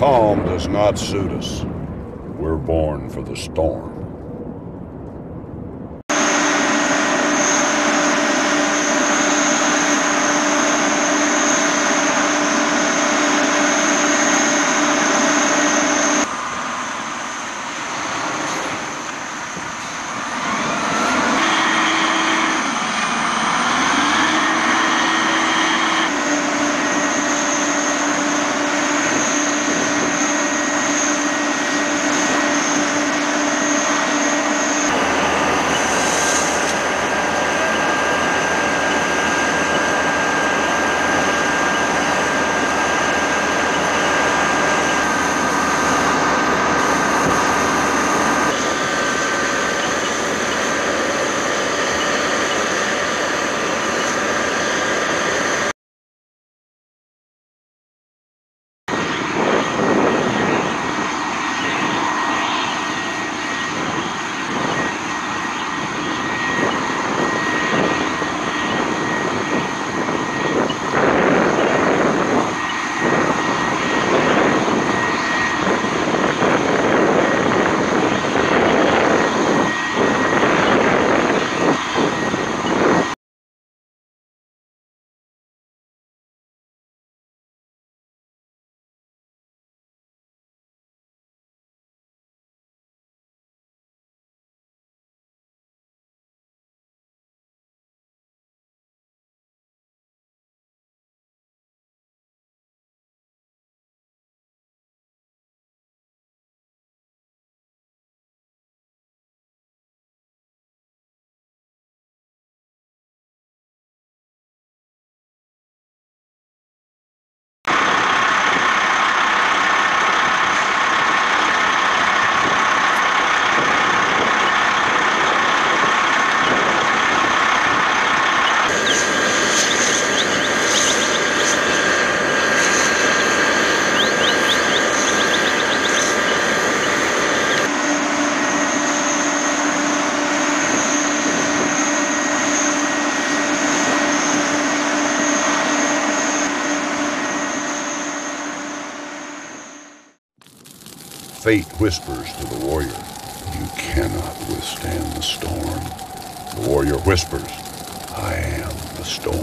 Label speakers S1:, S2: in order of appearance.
S1: calm does not suit us. We're born for the storm. Fate whispers to the warrior, You cannot withstand the storm. The warrior whispers, I am the storm.